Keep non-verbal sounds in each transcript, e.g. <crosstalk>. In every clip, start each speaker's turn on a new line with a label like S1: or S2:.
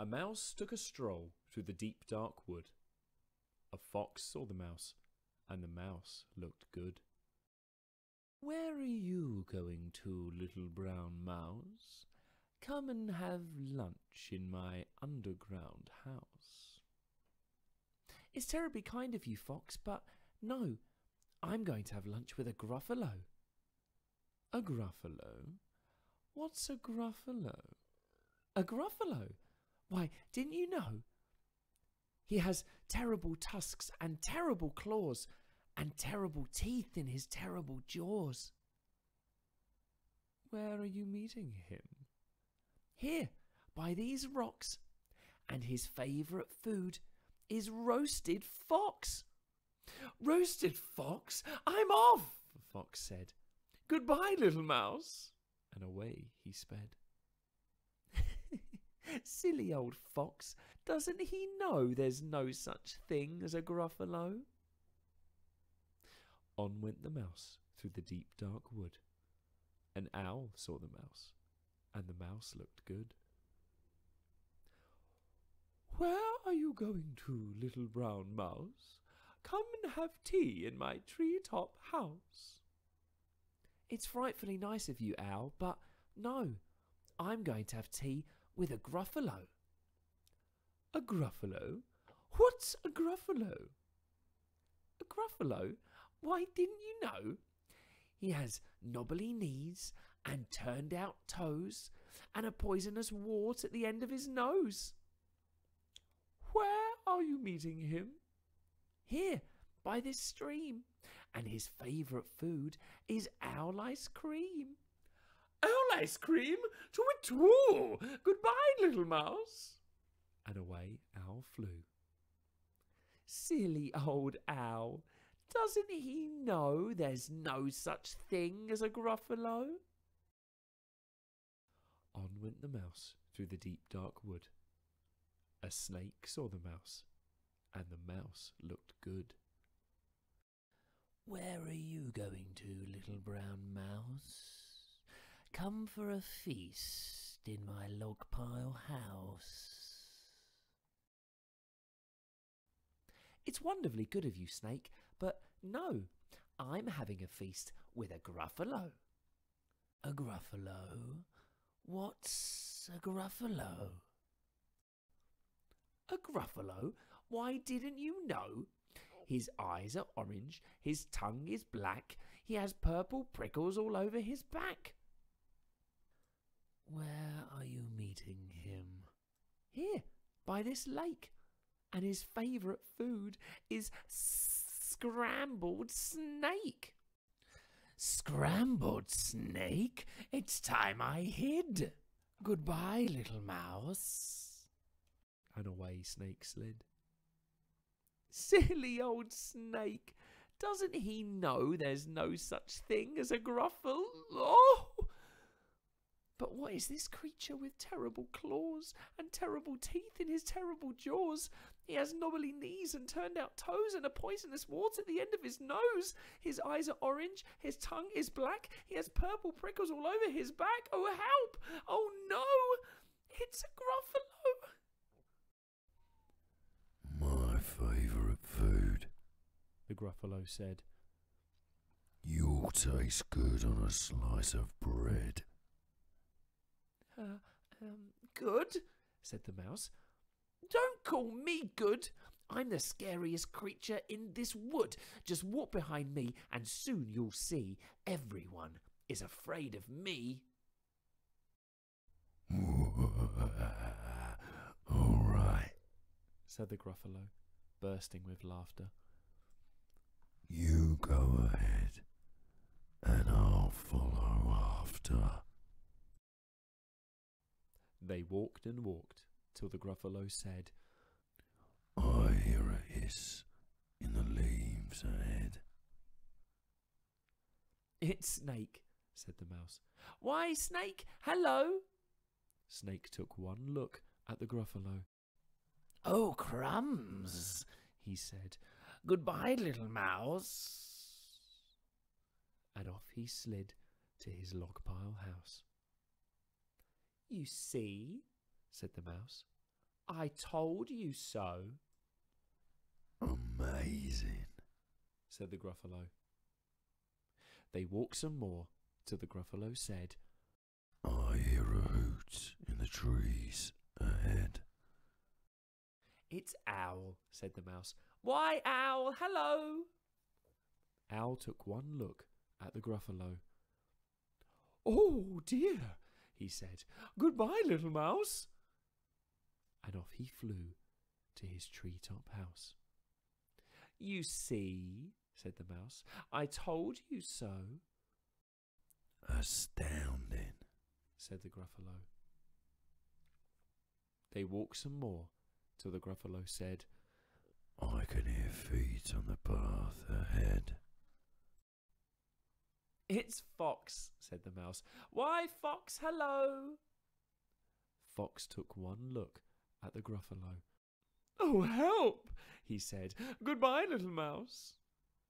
S1: A mouse took a stroll through the deep dark wood. A fox saw the mouse, and the mouse looked good. Where are you going to, little brown mouse? Come and have lunch in my underground house. It's terribly kind of you, Fox, but no, I'm going to have lunch with a Gruffalo. A Gruffalo? What's a Gruffalo? A Gruffalo? Why, didn't you know? He has terrible tusks and terrible claws and terrible teeth in his terrible jaws. Where are you meeting him? Here, by these rocks. And his favourite food is roasted fox. Roasted fox? I'm off, Fox said. Goodbye, little mouse. And away he sped. Silly old fox, doesn't he know there's no such thing as a Gruffalo? On went the mouse through the deep dark wood. An owl saw the mouse, and the mouse looked good. Where are you going to, little brown mouse? Come and have tea in my tree-top house. It's frightfully nice of you, Owl, but no, I'm going to have tea with a Gruffalo. A Gruffalo? What's a Gruffalo? A Gruffalo? Why, didn't you know? He has knobbly knees and turned out toes and a poisonous wart at the end of his nose. Where are you meeting him? Here, by this stream, and his favourite food is owl ice cream. Owl ice cream? To a twoo! Goodbye, little mouse. And away Owl flew. Silly old owl, doesn't he know there's no such thing as a Gruffalo? On went the mouse through the deep dark wood. A snake saw the mouse, and the mouse looked good. Where are you going to, little brown mouse? Come for a feast in my log pile house. It's wonderfully good of you, Snake, but no, I'm having a feast with a Gruffalo. A Gruffalo? What's a Gruffalo? A Gruffalo? Why didn't you know? His eyes are orange, his tongue is black, he has purple prickles all over his back. Where are you meeting him? Here, by this lake. And his favourite food is scrambled snake. Scrambled snake? It's time I hid. Goodbye, little mouse. And away Snake slid. Silly old Snake! Doesn't he know there's no such thing as a Gruffle? Oh! But what is this creature with terrible claws and terrible teeth in his terrible jaws? He has knobbly knees and turned out toes and a poisonous wart at the end of his nose. His eyes are orange, his tongue is black, he has purple prickles all over his back. Oh, help! Oh, no! It's a Gruffalo!
S2: My favourite food,
S1: The Gruffalo said.
S2: You'll taste good on a slice of bread.
S1: Uh, um, good, said the mouse. Don't call me good. I'm the scariest creature in this wood. Just walk behind me, and soon you'll see everyone is afraid of me. <laughs>
S2: All right,
S1: said the Gruffalo, bursting with laughter.
S2: you go ahead, and I'll follow after.
S1: They walked and walked till the Gruffalo said,
S2: I hear a hiss in the leaves ahead.
S1: It's Snake, said the mouse. Why, Snake, hello! Snake took one look at the Gruffalo. Oh, crumbs, he said. Goodbye, little mouse. And off he slid to his log pile house. You see, said the mouse, I told you so,
S2: Amazing.
S1: said the Gruffalo. They walked some more till the Gruffalo said,
S2: I hear a hoot in the trees ahead.
S1: It's Owl, said the mouse. Why, Owl, hello! Owl took one look at the Gruffalo. Oh dear, he said. Goodbye, little mouse. And off he flew to his tree-top house. You see, said the mouse, I told you so,
S2: Astounding.
S1: said the Gruffalo. They walked some more till the Gruffalo said,
S2: I can hear feet on the path ahead.
S1: It's Fox, said the mouse. Why, Fox, hello! Fox took one look at the Gruffalo. Oh, help! he said. Goodbye, little mouse.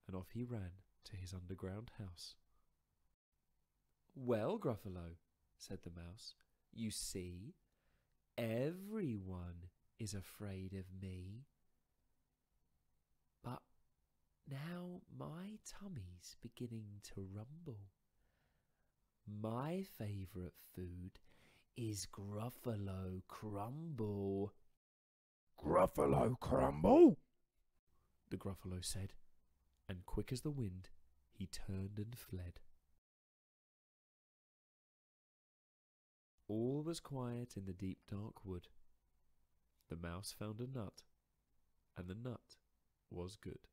S1: And off he ran to his underground house. Well, Gruffalo, said the mouse, you see, everyone is afraid of me. Now my tummy's beginning to rumble. My favourite food is Gruffalo Crumble,
S2: Gruffalo crumble.
S1: the Gruffalo said, and quick as the wind he turned and fled. All was quiet in the deep dark wood. The mouse found a nut, and the nut was good.